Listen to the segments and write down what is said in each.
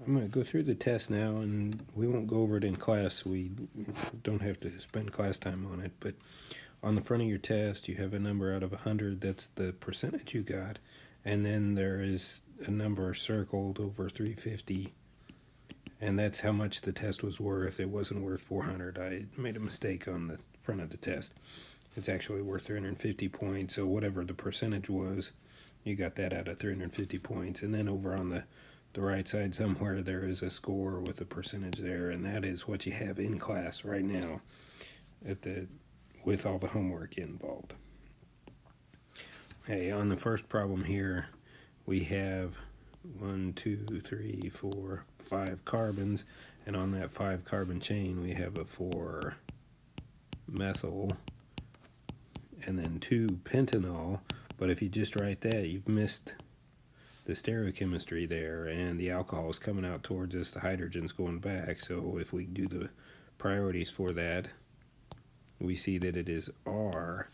I'm going to go through the test now, and we won't go over it in class. We don't have to spend class time on it. But on the front of your test, you have a number out of 100. That's the percentage you got. And then there is a number circled over 350. And that's how much the test was worth. It wasn't worth 400. I made a mistake on the front of the test. It's actually worth 350 points. So whatever the percentage was, you got that out of 350 points. And then over on the the right side somewhere there is a score with a percentage there and that is what you have in class right now at the with all the homework involved. Hey on the first problem here we have one two three four five carbons and on that five carbon chain we have a four methyl and then two pentanol but if you just write that you've missed the stereochemistry there and the alcohol is coming out towards us, the hydrogen's going back. So if we do the priorities for that, we see that it is R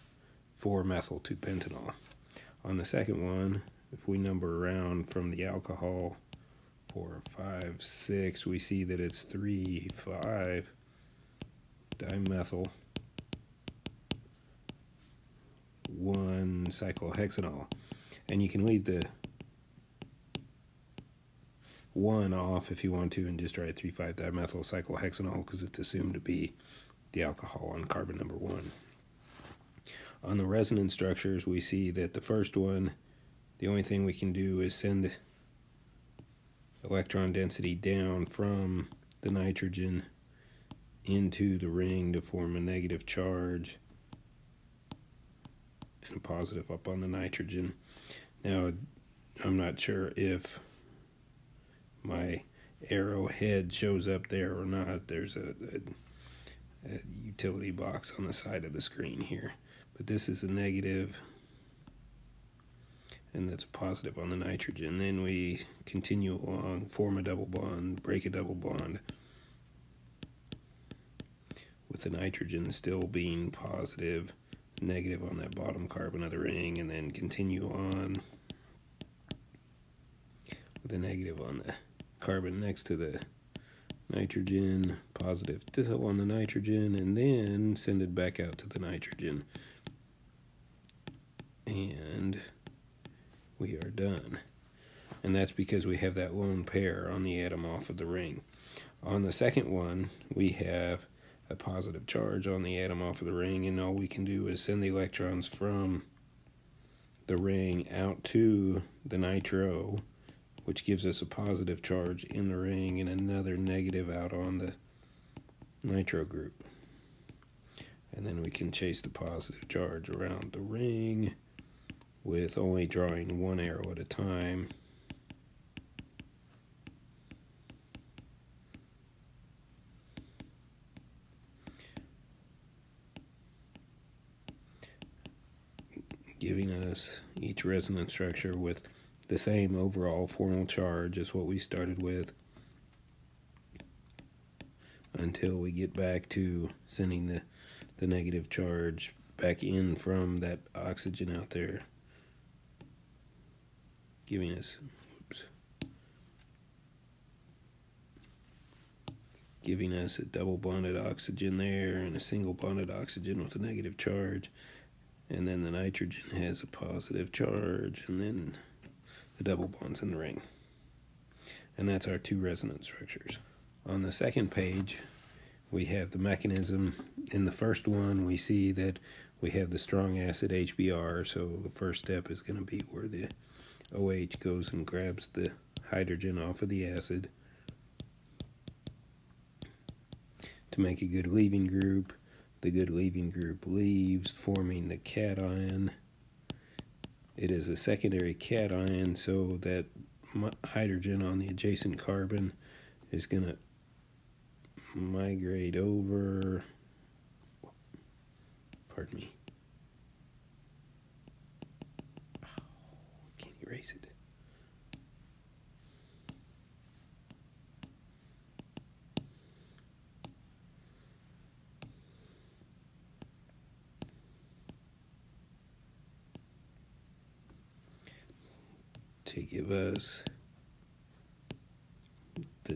4-methyl 2-pentanol. On the second one, if we number around from the alcohol 4, 5, 6, we see that it's 3, 5 dimethyl 1 cyclohexanol. And you can leave the one off if you want to and just write 3,5 dimethyl cyclohexanol because it's assumed to be the alcohol on carbon number one. On the resonance structures, we see that the first one, the only thing we can do is send electron density down from the nitrogen into the ring to form a negative charge and a positive up on the nitrogen. Now, I'm not sure if my arrowhead shows up there or not. There's a, a, a, utility box on the side of the screen here. But this is a negative, and that's a positive on the nitrogen. Then we continue along, form a double bond, break a double bond, with the nitrogen still being positive, negative on that bottom carbon of the ring, and then continue on with a negative on the carbon next to the nitrogen, positive thistle on the nitrogen, and then send it back out to the nitrogen. And we are done. And that's because we have that lone pair on the atom off of the ring. On the second one, we have a positive charge on the atom off of the ring, and all we can do is send the electrons from the ring out to the nitro which gives us a positive charge in the ring and another negative out on the nitro group. And then we can chase the positive charge around the ring with only drawing one arrow at a time. giving us each resonance structure with the same overall formal charge as what we started with until we get back to sending the, the negative charge back in from that oxygen out there, giving us, oops, giving us a double bonded oxygen there and a single bonded oxygen with a negative charge. And then the nitrogen has a positive charge, and then the double bonds in the ring. And that's our two resonance structures. On the second page, we have the mechanism. In the first one, we see that we have the strong acid HBr, so the first step is going to be where the OH goes and grabs the hydrogen off of the acid to make a good leaving group. The good leaving group leaves, forming the cation it is a secondary cation, so that hydrogen on the adjacent carbon is going to migrate over. Pardon me. Oh, can't erase it. Give us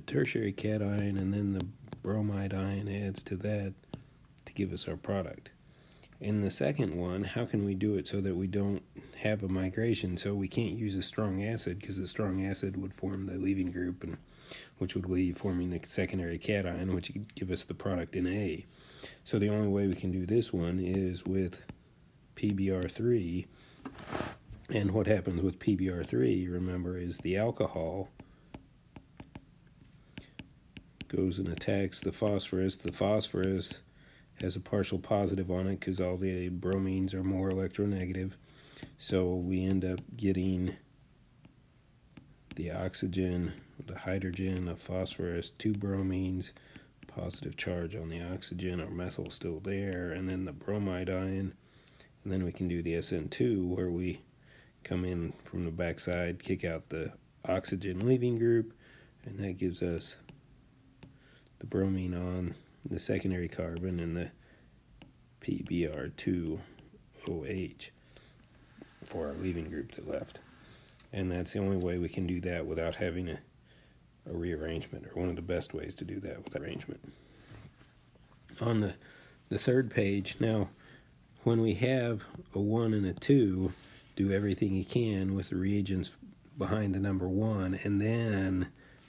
tertiary cation, and then the bromide ion adds to that to give us our product. In the second one, how can we do it so that we don't have a migration? So we can't use a strong acid because the strong acid would form the leaving group, and which would be forming the secondary cation, which would give us the product in A. So the only way we can do this one is with PBr3. And what happens with PBr3, remember, is the alcohol goes and attacks the phosphorus. The phosphorus has a partial positive on it because all the bromines are more electronegative. So we end up getting the oxygen, the hydrogen, a phosphorus, two bromines, positive charge on the oxygen, our methyl still there, and then the bromide ion. And then we can do the SN2 where we come in from the backside, kick out the oxygen leaving group, and that gives us the bromine on the secondary carbon and the PBr2OH for our leaving group that left. And that's the only way we can do that without having a, a rearrangement, or one of the best ways to do that with arrangement. On the, the third page, now when we have a 1 and a 2, do everything you can with the reagents behind the number 1, and then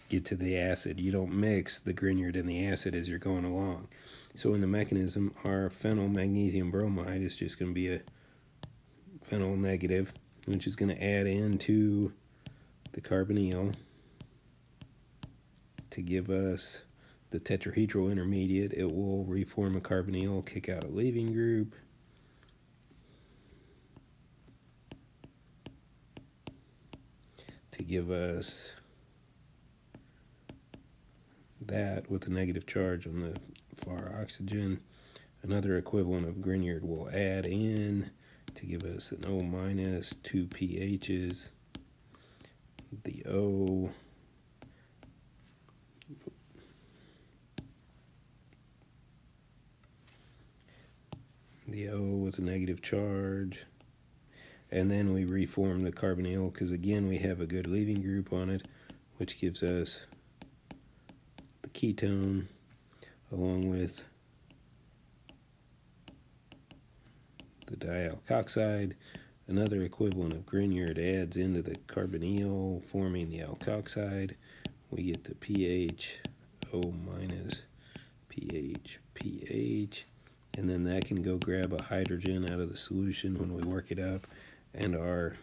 get to the acid. You don't mix the Grignard and the acid as you're going along. So in the mechanism, our phenyl magnesium bromide is just going to be a phenyl negative, which is going to add into the carbonyl to give us the tetrahedral intermediate. It will reform a carbonyl, kick out a leaving group. To give us that with a negative charge on the far oxygen. Another equivalent of Grignard will add in to give us an O minus, two Phs. The O the O with a negative charge. And then we reform the carbonyl because again we have a good leaving group on it, which gives us the ketone along with the dialkoxide. Another equivalent of Grignard adds into the carbonyl, forming the alkoxide. We get the Ph O minus Ph Ph, and then that can go grab a hydrogen out of the solution when we work it up, and our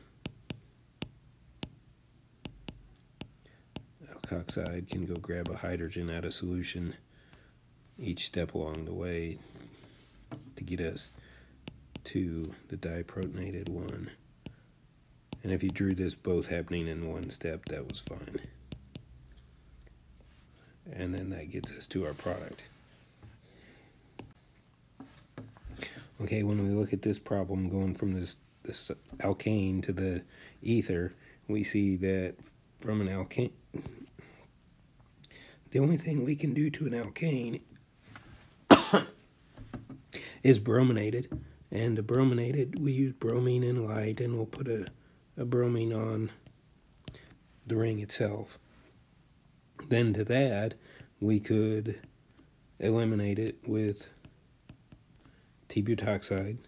oxide can go grab a hydrogen out of solution each step along the way to get us to the diprotonated one. And if you drew this both happening in one step, that was fine. And then that gets us to our product. Okay, when we look at this problem going from this, this alkane to the ether, we see that from an alkane the only thing we can do to an alkane is brominated. And to brominated, we use bromine and light, and we'll put a, a bromine on the ring itself. Then to that, we could eliminate it with T-butoxide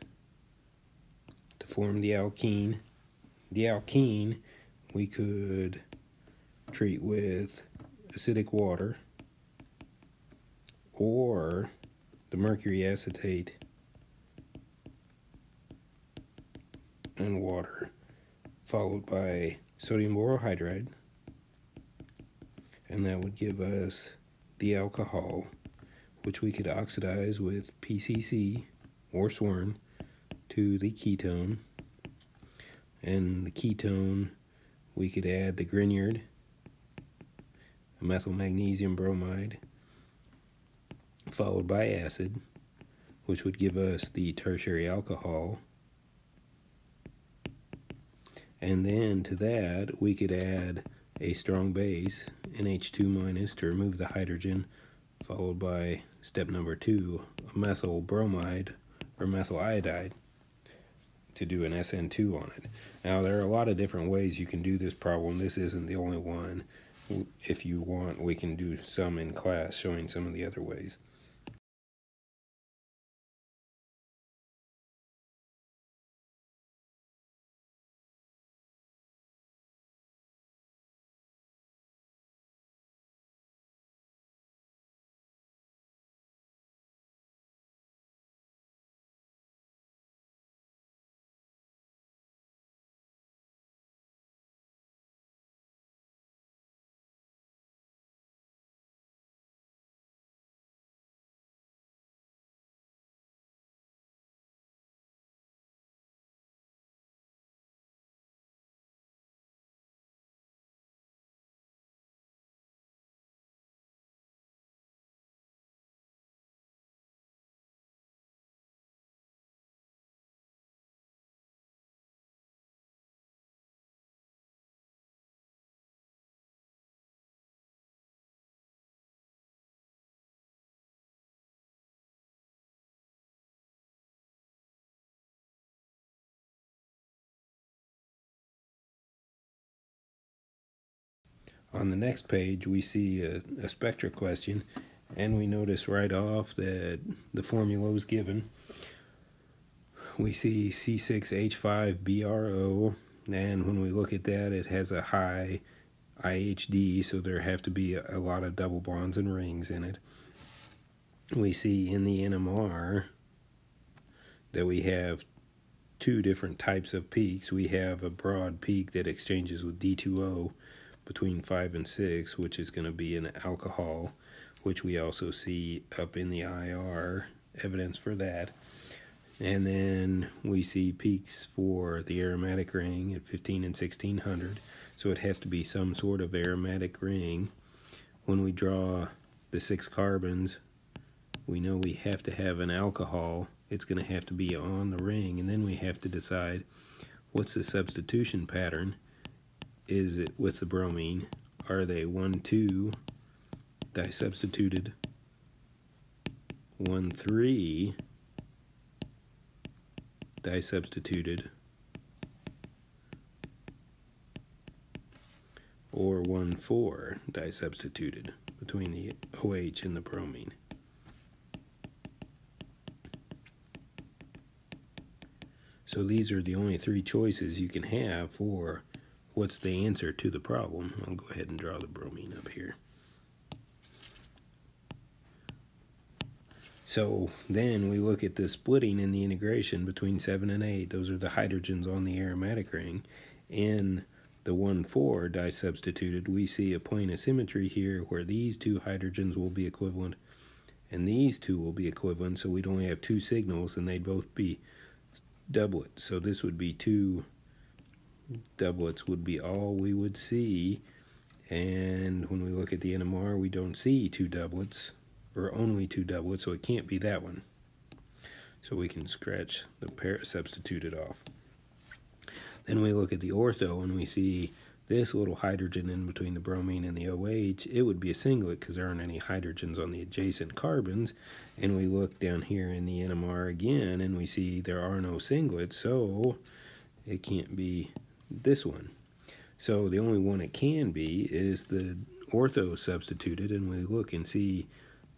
to form the alkene. The alkene we could treat with acidic water or the mercury acetate and water, followed by sodium borohydride, and that would give us the alcohol, which we could oxidize with PCC or SWERN to the ketone, and the ketone we could add the Grignard methyl magnesium bromide, followed by acid, which would give us the tertiary alcohol. And then to that, we could add a strong base, NH2 minus, to remove the hydrogen, followed by step number two, methyl bromide or methyl iodide to do an SN2 on it. Now, there are a lot of different ways you can do this problem. This isn't the only one. if you want, we can do some in class showing some of the other ways. On the next page, we see a, a spectra question, and we notice right off that the formula was given. We see C6H5BrO, and when we look at that, it has a high IHD, so there have to be a, a lot of double bonds and rings in it. We see in the NMR that we have two different types of peaks. We have a broad peak that exchanges with D2O, between 5 and 6, which is going to be an alcohol, which we also see up in the IR, evidence for that. And then we see peaks for the aromatic ring at 15 and 1600, so it has to be some sort of aromatic ring. When we draw the six carbons, we know we have to have an alcohol. It's going to have to be on the ring, and then we have to decide what's the substitution pattern is it with the bromine? Are they 1 2 disubstituted 1 3 disubstituted or 1 4 disubstituted between the OH and the bromine? So these are the only three choices you can have for what's the answer to the problem. I'll go ahead and draw the bromine up here. So then we look at the splitting and the integration between 7 and 8. Those are the hydrogens on the aromatic ring. In the one 1,4 disubstituted, we see a plane of symmetry here where these two hydrogens will be equivalent and these two will be equivalent. So we'd only have two signals and they'd both be doublets. So this would be two doublets would be all we would see. And when we look at the NMR, we don't see two doublets, or only two doublets, so it can't be that one. So we can scratch the para substituted off. Then we look at the ortho and we see this little hydrogen in between the bromine and the OH, it would be a singlet because there aren't any hydrogens on the adjacent carbons. And we look down here in the NMR again and we see there are no singlets, so it can't be this one. So the only one it can be is the ortho substituted, and we look and see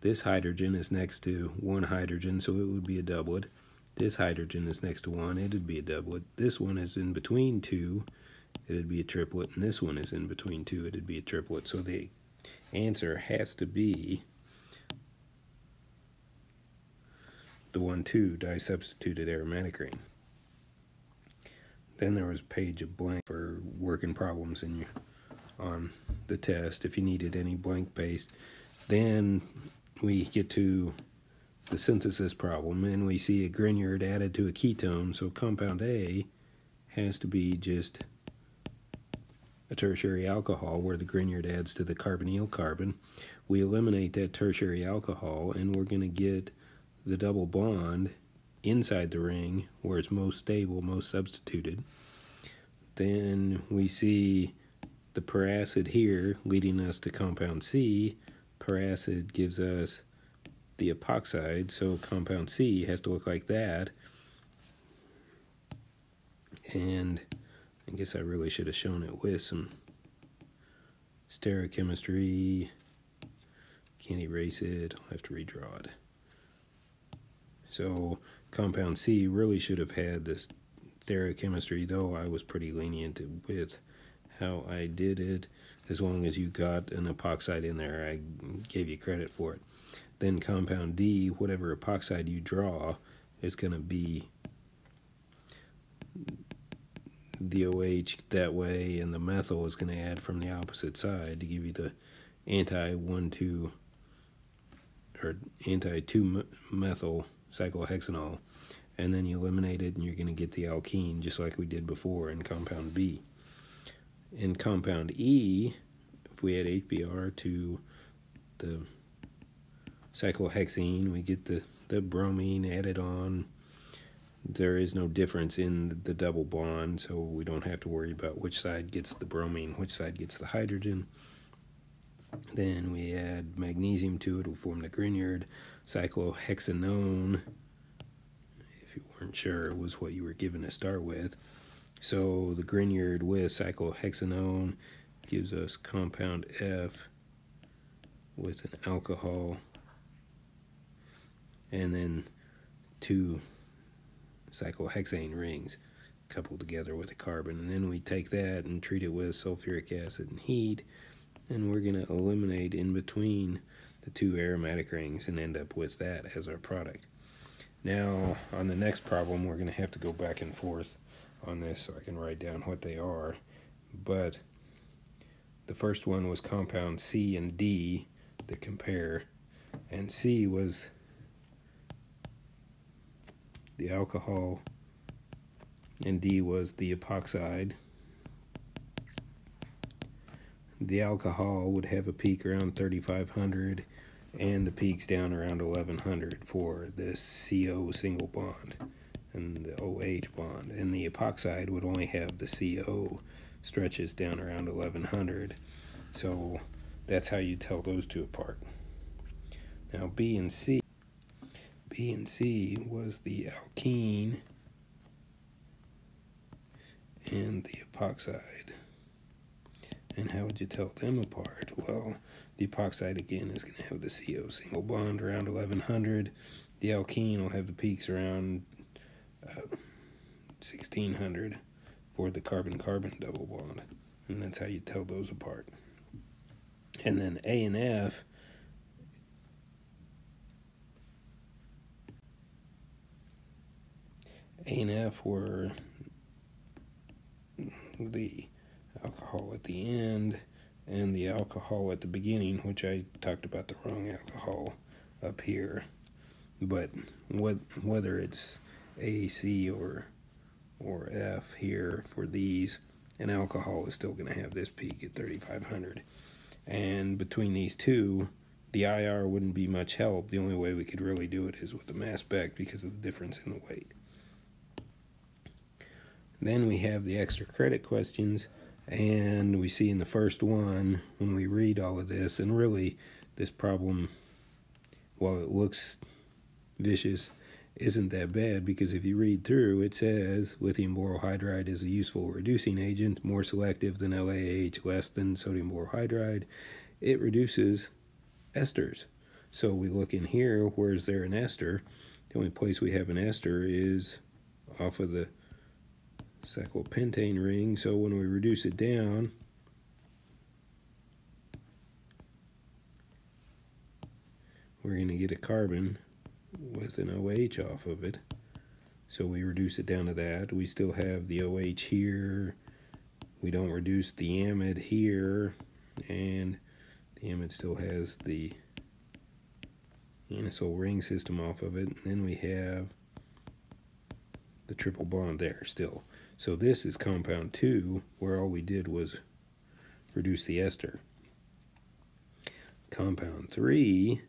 this hydrogen is next to one hydrogen, so it would be a doublet. This hydrogen is next to one, it'd be a doublet. This one is in between two, it'd be a triplet, and this one is in between two, it'd be a triplet. So the answer has to be the one two disubstituted aromatic ring. Then there was a page of blank for working problems in your, on the test if you needed any blank paste. Then we get to the synthesis problem and we see a Grignard added to a ketone. So compound A has to be just a tertiary alcohol where the Grignard adds to the carbonyl carbon. We eliminate that tertiary alcohol and we're going to get the double bond inside the ring where it's most stable, most substituted. Then we see the peracid here leading us to compound C. Peracid gives us the epoxide, so compound C has to look like that. And I guess I really should have shown it with some stereochemistry. Can't erase it. I'll have to redraw it. So compound C really should have had this stereochemistry, though I was pretty lenient with how I did it. As long as you got an epoxide in there, I gave you credit for it. Then compound D, whatever epoxide you draw, is going to be the OH that way, and the methyl is going to add from the opposite side to give you the anti 1 2 or anti 2 methyl cyclohexanol. And then you eliminate it, and you're going to get the alkene just like we did before in compound B. In compound E, if we add HBr to the cyclohexene, we get the, the bromine added on there is no difference in the double bond, so we don't have to worry about which side gets the bromine, which side gets the hydrogen. Then we add magnesium to it, will form the Grignard cyclohexanone. If you weren't sure, was what you were given to start with. So the Grignard with cyclohexanone gives us compound F with an alcohol and then two cyclohexane rings coupled together with a carbon. And then we take that and treat it with sulfuric acid and heat, and we're going to eliminate in between the two aromatic rings and end up with that as our product. Now, on the next problem, we're going to have to go back and forth on this so I can write down what they are. But the first one was compound C and D to compare, and C was the alcohol, and D was the epoxide. The alcohol would have a peak around 3500 and the peaks down around 1100 for the CO single bond and the OH bond. And the epoxide would only have the CO stretches down around 1100. So that's how you tell those two apart. Now B and C B and C was the alkene and the epoxide. And how would you tell them apart? Well, the epoxide again is going to have the CO single bond around 1100. The alkene will have the peaks around uh, 1600 for the carbon carbon double bond. And that's how you tell those apart. And then A and F A and F were the alcohol at the end and the alcohol at the beginning, which I talked about the wrong alcohol up here. But what whether it's A, C, or or F here for these, an alcohol is still going to have this peak at 3,500. And between these two, the IR wouldn't be much help. The only way we could really do it is with the mass spec because of the difference in the weight. Then we have the extra credit questions, and we see in the first one when we read all of this, and really this problem, while it looks vicious, isn't that bad because if you read through, it says lithium borohydride is a useful reducing agent, more selective than LAH, less than sodium borohydride. It reduces esters. So we look in here, where is there an ester? The only place we have an ester is off of the cyclopentane ring. So when we reduce it down, we're going to get a carbon with an OH off of it. So we reduce it down to that. We still have the OH here. We don't reduce the amide here. And the amide still has the anisole ring system off of it. And then we have the triple bond there still. So this is compound 2, where all we did was reduce the ester. Compound 3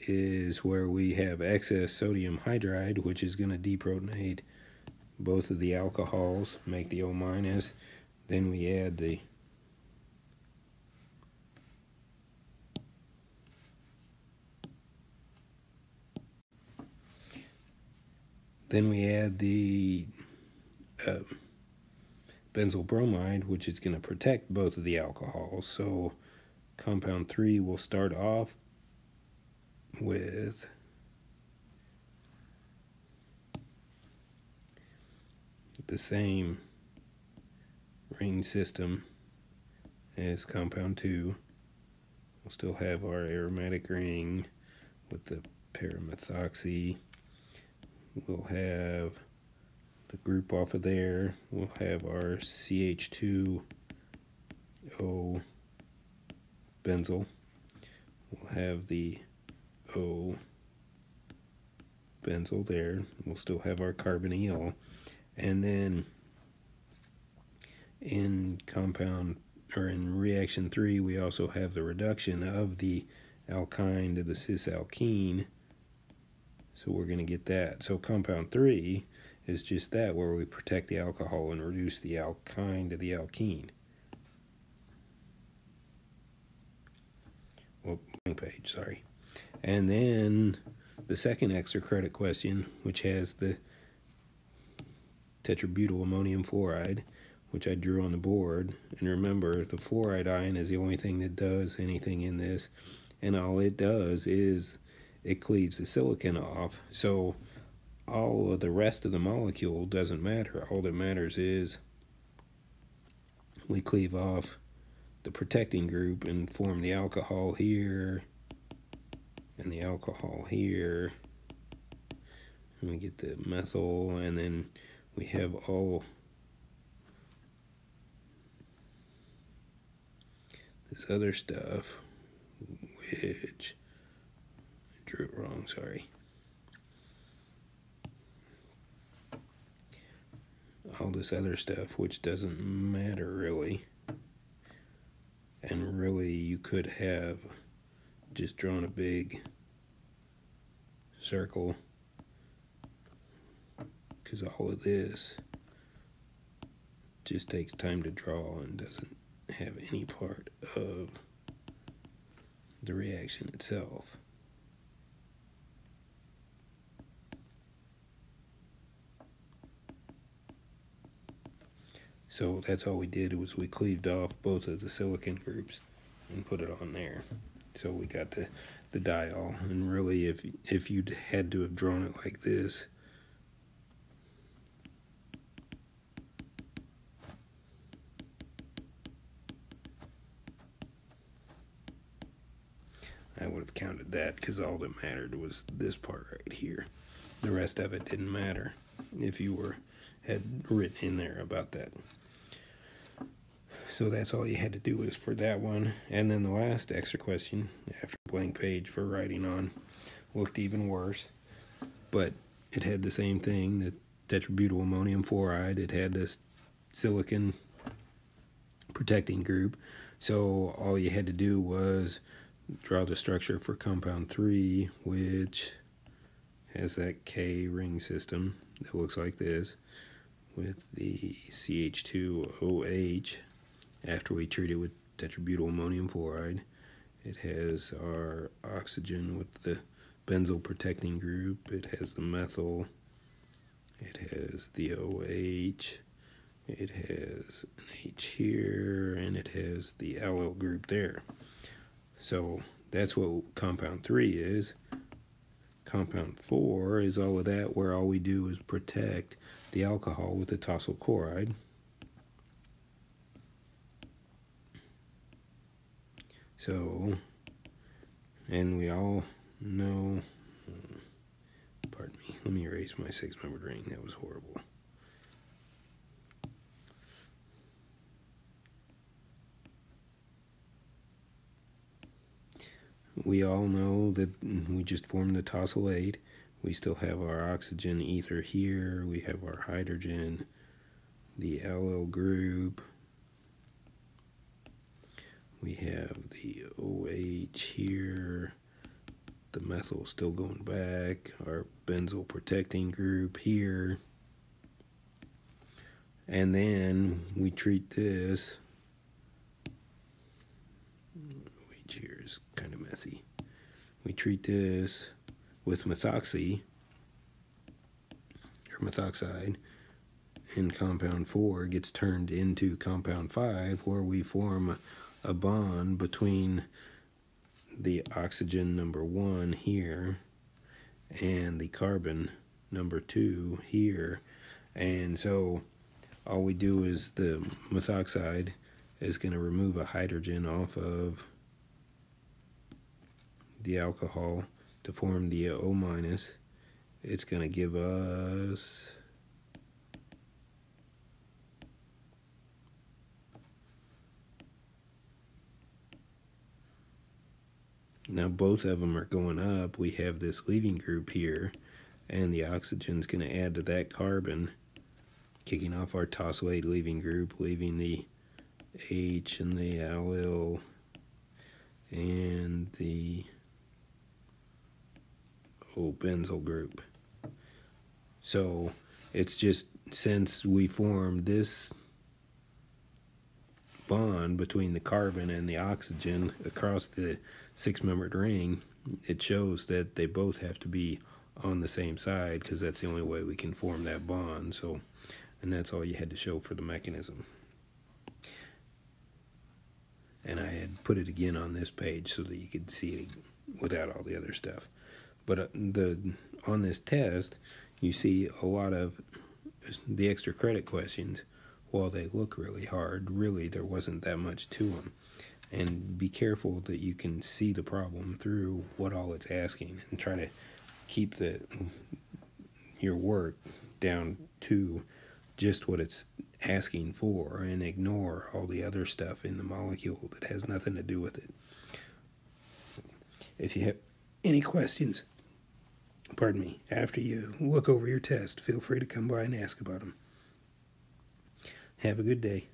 is where we have excess sodium hydride, which is going to deprotonate both of the alcohols, make the O minus. Then we add the then we add the uh, benzyl bromide, which is going to protect both of the alcohols. So compound 3 will start off with the same ring system as compound 2. We'll still have our aromatic ring with the paramethoxy. We'll have the group off of there. We'll have our CH2O benzyl. We'll have the O benzyl there. We'll still have our carbonyl. And then in compound or in reaction 3 we also have the reduction of the alkyne to the cis alkene so we're going to get that so compound 3 is just that where we protect the alcohol and reduce the alkyne to the alkene well page sorry and then the second extra credit question which has the tetrabutyl ammonium fluoride which I drew on the board. And remember, the fluoride ion is the only thing that does anything in this. And all it does is it cleaves the silicon off. So all of the rest of the molecule doesn't matter. All that matters is we cleave off the protecting group and form the alcohol here and the alcohol here. And we get the methyl and then we have all this other stuff, which drew it wrong, sorry. All this other stuff, which doesn't matter really. And really, you could have just drawn a big circle because all of this just takes time to draw and doesn't have any part of the reaction itself. So that's all we did was we cleaved off both of the silicon groups and put it on there. So we got the, the diol. And really, if, if you'd had to have drawn it like this, I would have counted that because all that mattered was this part right here. The rest of it didn't matter if you were had written in there about that. So that's all you had to do was for that one. And then the last extra question after blank page for writing on looked even worse. But it had the same thing, the tetrabutyl ammonium fluoride. It had this silicon protecting group. So all you had to do was draw the structure for compound 3, which has that K ring system that looks like this with the CH2OH after we treat it with tetrabutyl ammonium fluoride. It has our oxygen with the benzyl protecting group. It has the methyl. It has the OH. It has an H here, and it has the allyl group there. So that's what compound 3 is. Compound 4 is all of that where all we do is protect the alcohol with the tosyl chloride. So, and we all know, pardon me, let me erase my six-membered ring. That was horrible. we all know that we just formed the tosylate. We still have our oxygen ether here. We have our hydrogen, the allyl group. We have OH here. The methyl still going back. Our benzyl protecting group here. And then we treat this here is kind of messy. We treat this with methoxy or methoxide, in compound 4 gets turned into compound 5 where we form a bond between the oxygen number 1 here and the carbon number 2 here and so all we do is the methoxide is going to remove a hydrogen off of the alcohol to form the O minus. It's going to give us Now both of them are going up. We have this leaving group here, and the oxygen's going to add to that carbon, kicking off our tosylate leaving group, leaving the H and the allyl and the whole benzyl group. So it's just since we formed this bond between the carbon and the oxygen across the six membered ring, it shows that they both have to be on the same side because that's the only way we can form that bond. So, and that's all you had to show for the mechanism. And I had put it again on this page so that you could see it without all the other stuff. But uh, the on this test, you see a lot of the extra credit questions. While they look really hard, really there wasn't that much to them. And be careful that you can see the problem through what all it's asking, and try to keep the your work down to just what it's asking for and ignore all the other stuff in the molecule that has nothing to do with it. If you have any questions, pardon me, after you look over your test, feel free to come by and ask about them. Have a good day.